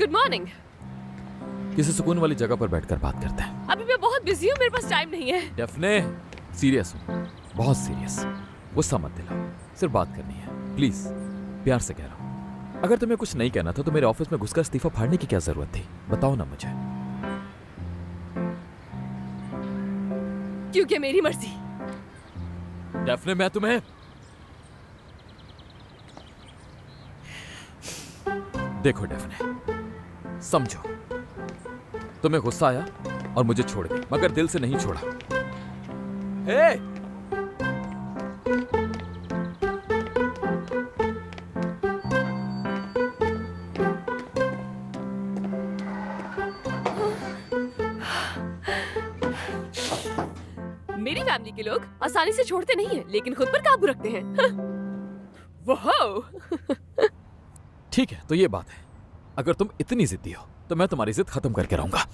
Good morning किसी सुकून वाली जगह पर बैठकर बात करते हैं। अभी मैं बहुत बिज़ी हूँ मेरे पास टाइम नहीं है। डेफने सीरियस हूँ। बहुत सीरियस गुस्सा मत दिलाओ। सिर्फ़ बात करनी है। प्लीज़ प्यार से कह रहा हूँ। अगर तुम्हें कुछ नहीं कहना था तो मेरे ऑफ़िस में घुसकर इस्तीफा फाड़ने की क्या ज़रूरत थी? बताओ ना मुझे। क्योंकि मेरी मर्ज़ी। डेफने मैं तुम्हें देखो डेफने समझो। तुम्हें गुस्सा आया और मुझे छोड़ गई मगर दिल से नहीं छोड़ा। हे! मेरी फैमिली के लोग आसानी से छोड़ते नहीं हैं लेकिन खुद पर काबू रखते हैं। ठीक है तो ये बात है। अगर तुम इतनी जिद्दी हो तो मैं तुम्हारी जिद खत्म करके रहूँगा।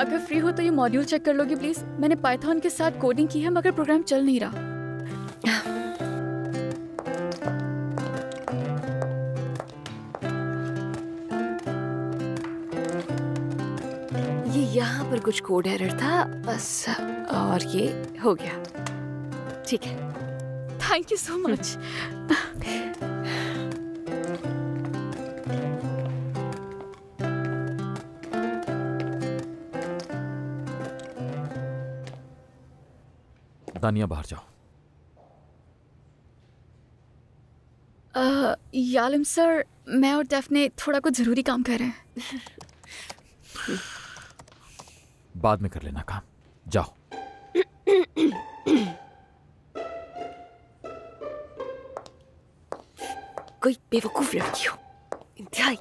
अगर फ्री हो तो ये मॉड्यूल चेक कर लोगे प्लीज़ मैंने पाइथन के साथ कोडिंग की है, मगर प्रोग्राम चल नहीं रहा। यहाँ पर कुछ कोड एरर था बस और ये हो गया। ठीक है। थैंक यू सो मच दानिया बाहर जाओ। यालिम सर मैं और डेफने थोड़ा कुछ ज़रूरी काम कर रहे हैं। बाद में कर लेना काम। जाओ। कोई बेवकूफ़ लड़की हो। इंतहाई।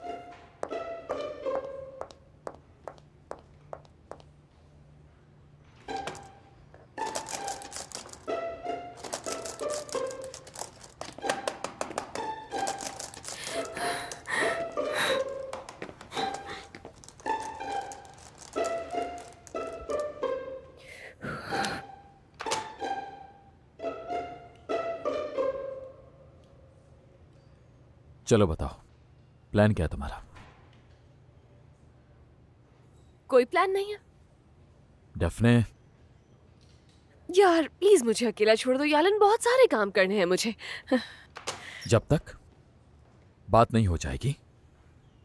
चलो बताओ प्लान क्या है तुम्हारा? कोई प्लान नहीं है? डेफने यार प्लीज़ मुझे अकेला छोड़ दो। यालन बहुत सारे काम करने हैं मुझे। जब तक बात नहीं हो जाएगी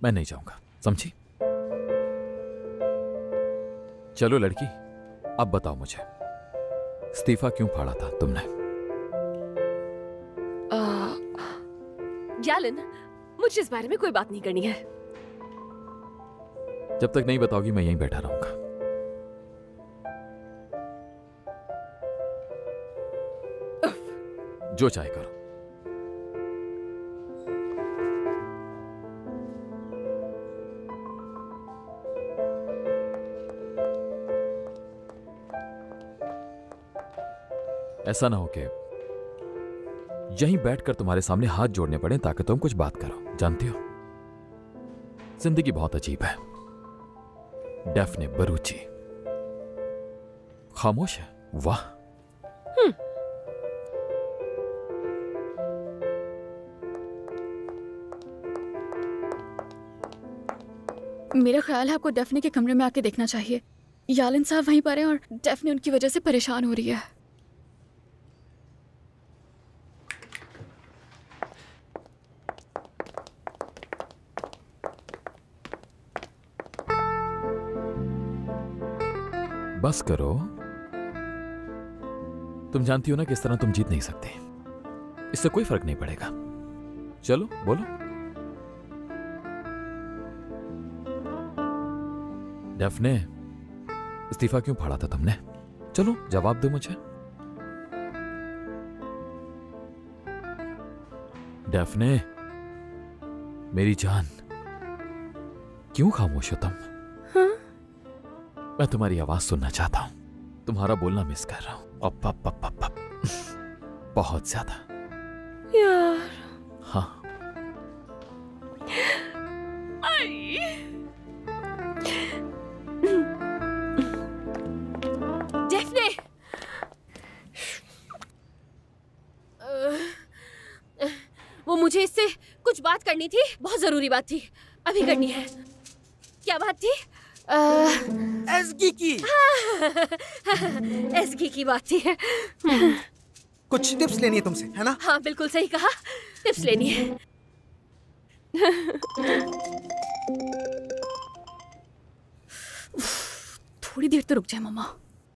मैं नहीं जाऊँगा। समझी? चलो लड़की अब बताओ मुझे इस्तीफा क्यों फाड़ा था तुमने? यालन मुझे इस बारे में कोई बात नहीं करनी है। जब तक नहीं बताओगी, मैं यहीं बैठा रहूँगा। जो चाहे करो। ऐसा ना हो कि यहीं बैठकर तुम्हारे सामने हाथ जोड़ने पड़े ताकि तुम कुछ बात करो। जानते हो? ज़िंदगी बहुत अजीब है। डेफने बरूची। खामोश है? वाह। मेरा ख्याल है आपको डेफने के कमरे में आके देखना चाहिए। यालिन साहब वहीं पर हैं और डेफने उनकी वजह से परेशान हो रही है। बस करो। तुम जानती हो ना किस तरह तुम जीत नहीं सकते। इससे कोई फ़र्क नहीं पड़ेगा। चलो, बोलो। डेफने, इस्तीफा क्यों फाड़ा था तुमने? चलो, जवाब दो मुझे। डेफने, मेरी जान, क्यों खामोश हो तुम? मैं तुम्हारी आवाज़ सुनना चाहता हूँ। तुम्हारा बोलना मिस कर रहा हूँ। Up up up up up बहुत ज़्यादा। यार। हाँ। डेफने वो मुझे इससे कुछ बात करनी थी। बहुत ज़रूरी बात थी। अभी करनी है। क्या बात थी? एसगी की एसगी की बात थी कुछ टिप्स लेनी है तुमसे है ना? हाँ बिल्कुल सही कहा। टिप्स लेनी है। थोड़ी देर तो रुक जाए मम्मा